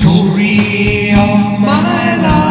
story of my life.